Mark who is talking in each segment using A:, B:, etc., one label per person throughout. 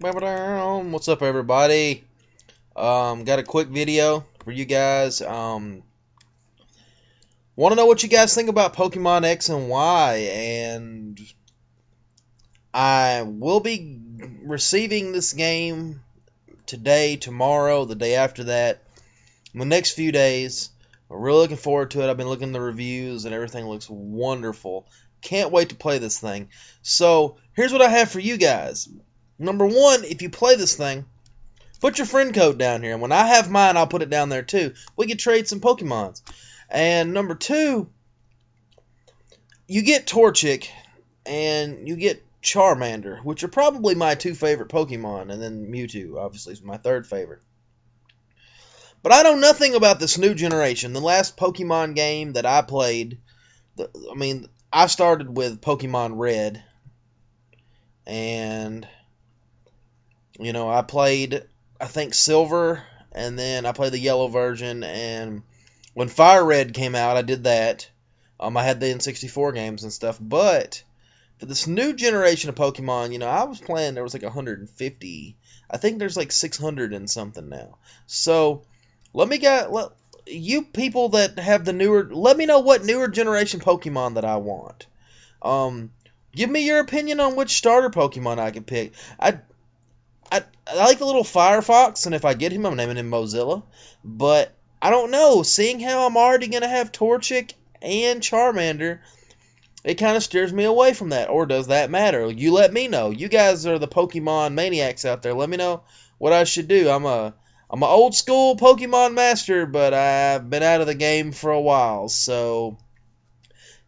A: What's up, everybody? Um, got a quick video for you guys. Um, want to know what you guys think about Pokemon X and Y, and I will be receiving this game today, tomorrow, the day after that, the next few days. I'm really looking forward to it. I've been looking at the reviews, and everything looks wonderful. Can't wait to play this thing. So, here's what I have for you guys. Number one, if you play this thing, put your friend code down here. And when I have mine, I'll put it down there too. We can trade some Pokemons. And number two, you get Torchic and you get Charmander, which are probably my two favorite Pokemon. And then Mewtwo, obviously, is my third favorite. But I know nothing about this new generation. The last Pokemon game that I played, the, I mean, I started with Pokemon Red. And, you know, I played, I think, Silver. And then I played the yellow version. And when Fire Red came out, I did that. Um, I had the N64 games and stuff. But for this new generation of Pokemon, you know, I was playing, there was like 150. I think there's like 600 and something now. So, let me get, let, you people that have the newer, let me know what newer generation Pokemon that I want. Um, give me your opinion on which starter Pokemon I can pick. I, I, I like the little Firefox, and if I get him, I'm naming him Mozilla. But I don't know. Seeing how I'm already gonna have Torchic and Charmander, it kind of steers me away from that. Or does that matter? You let me know. You guys are the Pokemon maniacs out there. Let me know what I should do. I'm a I'm an old school Pokemon master, but I've been out of the game for a while, so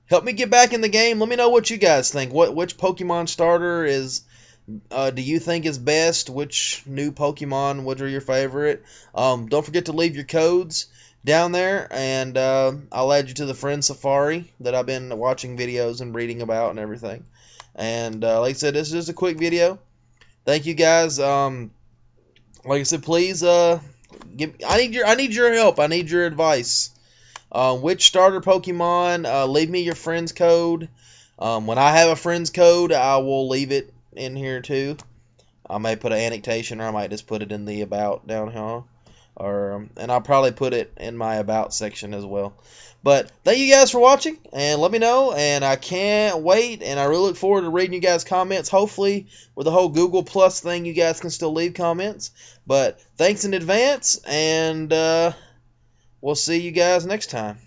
A: help me get back in the game. Let me know what you guys think. What which Pokemon starter is uh, do you think is best? Which new Pokemon? Which are your favorite? Um, don't forget to leave your codes down there, and uh, I'll add you to the friend safari that I've been watching videos and reading about and everything. And uh, like I said, this is just a quick video. Thank you guys. Um, like I said, please uh, give. I need your I need your help. I need your advice. Uh, which starter Pokemon? Uh, leave me your friend's code. Um, when I have a friend's code, I will leave it in here too. I may put an annotation, or I might just put it in the about down here, or um, and I'll probably put it in my about section as well. But thank you guys for watching, and let me know. And I can't wait, and I really look forward to reading you guys' comments. Hopefully, with the whole Google Plus thing, you guys can still leave comments. But thanks in advance, and uh, we'll see you guys next time.